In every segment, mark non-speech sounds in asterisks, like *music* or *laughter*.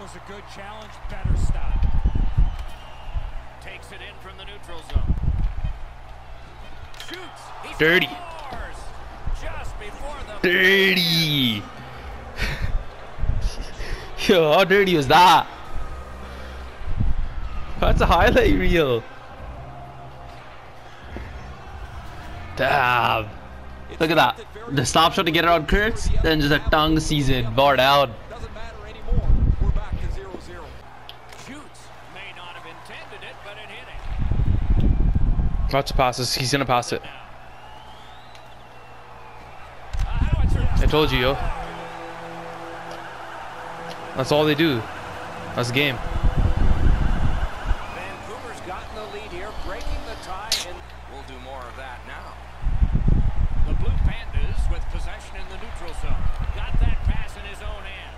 was a good challenge, better stop. Takes it in from the neutral zone. Shoots. He Dirty. scores Just before the Dirty. *laughs* Yo, how dirty was that? That's a highlight reel. Damn. Look at that. The stop shot to get around Kurtz, then just a tongue season. Bar down. About to pass this. He's gonna pass it. I told you, yo. That's all they do. That's the game. Vancouver's gotten the lead here, breaking the tie, and we'll do more of that now. The Blue Pandas with possession in the neutral zone. Got that pass in his own hand.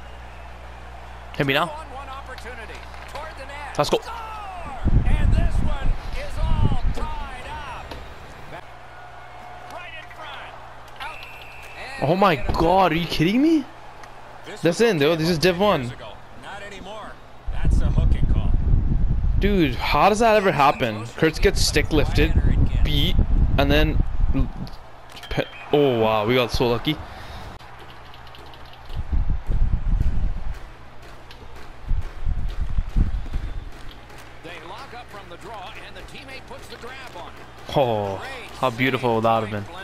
Hit me now. On one opportunity toward the net. Let's go. Oh my god, are you kidding me? That's in, though. This is Div 1. Not anymore. That's a hooking call. Dude, how does that ever happen? Kurtz gets stick lifted, beat, and then. Oh wow, we got so lucky. They lock up from the draw, and the teammate puts the grab on it. Oh, how beautiful that would have been.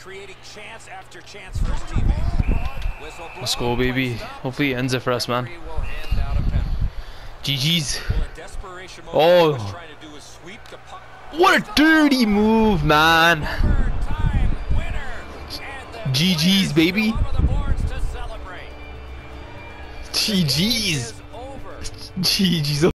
Creating chance after chance for his teammates. Whistle Let's go, baby. Hopefully he ends it for us, man. Referee will hand out a penalty. GG's. Oh. what he was trying to do is sweep the puck. What a dirty move, man. Third time winner, and the GG's, baby. go over the boards to celebrate. GG's. GG's.